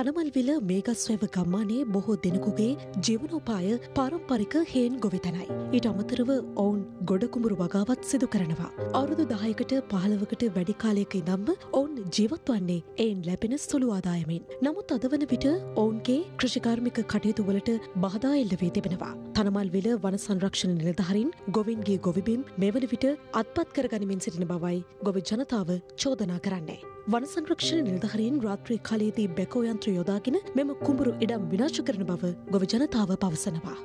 තනමල්විල මේගස්වැව ගම්මානයේ බොහෝ දෙනෙකුගේ ජීවනෝපාය පාරම්පරික හේන් ගොවිතැනයි. ඊට අමතරව ඔවුන් ගොඩකුඹුරු වගාවත් සිදු කරනවා. අවුරුදු දායකට පහළවකට වැඩි කාලයක ඉදම්ම ඔවුන් ජීවත් වන්නේ එයින් ලැබෙන සුළු ආදායමෙන්. නමුත් අද වන විට ඔවුන්ගේ කෘෂිකාර්මික කටයුතු වලට බාධා එල්ල වී තිබෙනවා. තනමල්විල වන සංරක්ෂණ නිලධහරින් ගොවින්ගේ ගොවිබිම් මෙවන විට අත්පත් කරගනිමින් සිටින බවයි ගොවි ජනතාව චෝදනා කරන්නේ. වනසංරක්ෂණ නිලධහරින් රාත්‍රී කාලයේදී බැකෝ යන්ත්‍ර යොදාගෙන මෙම කුඹුරු ඉඩම් විනාශ කරන බව ගොවි ජනතාව පවසනවා.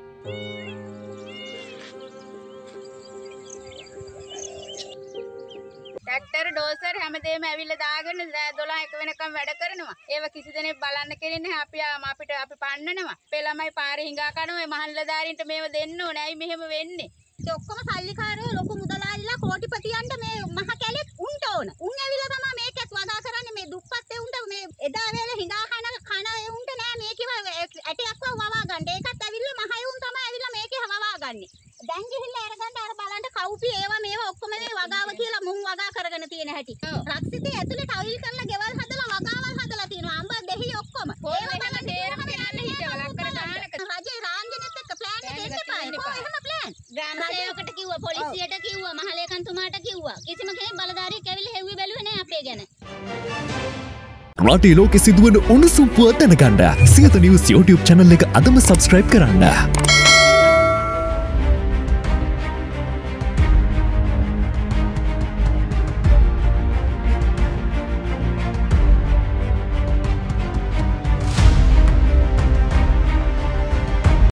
ටැක්ටර් ඩෝසර් හැමදේම ඇවිල්ලා දාගෙන රෑ 12 වෙනකම් වැඩ කරනවා. ඒව කිසි දෙනෙක් බලන්න කෙනෙක් නැහැ. අපි අපිට අපි පන්නනවා. අපේ ළමයි පාරේ හිඟා කනවා. මේ මහල්ලදාරින්ට මේව දෙන්න ඕනේ. ඇයි මෙහෙම වෙන්නේ? ඒ ඔක්කොම සල්ලිකාරයෝ ලොකු මුදලාලිලා කෝටිපතියන්ට මේ මහ කැලෙත් උන්ට ඕන. මේකේ වවා ගන්නේ. දැන් ගිහිල්ලා අරගන්න අර බලන්න කවුපි ඒවා මේවා ඔක්කොම මේ වගාව කියලා මුන් වගා කරගෙන තියෙන හැටි. රක්සිතේ ඇතුලේ ටයිල් කරලා ගෙවල් හදලා වගාවල් හදලා තියෙනවා. අම්බ දෙහි ඔක්කොම. ඒවා තමයි තේරම යන්න හිටවල අක්කර දානක. රජේ රාංජනෙත් එක්ක ප්ලෑන් එක දෙන්න එපා. එහෙම ප්ලෑන්. ග්‍රාම සේවකට කිව්වා, පොලිසියට කිව්වා, මහලේකන්තුමාට කිව්වා. කිසිම කෙනෙක් බලධාරියෙක් ඇවිල්ලා හෙව්වේ බැලුවේ නෑ අපේ ගැන. රටේ ලෝකෙ සිදුවන උණුසුම් පුව දැනගන්න සියත නිවස් YouTube චැනල් එක අදම සබස්ක්‍රයිබ් කරන්න.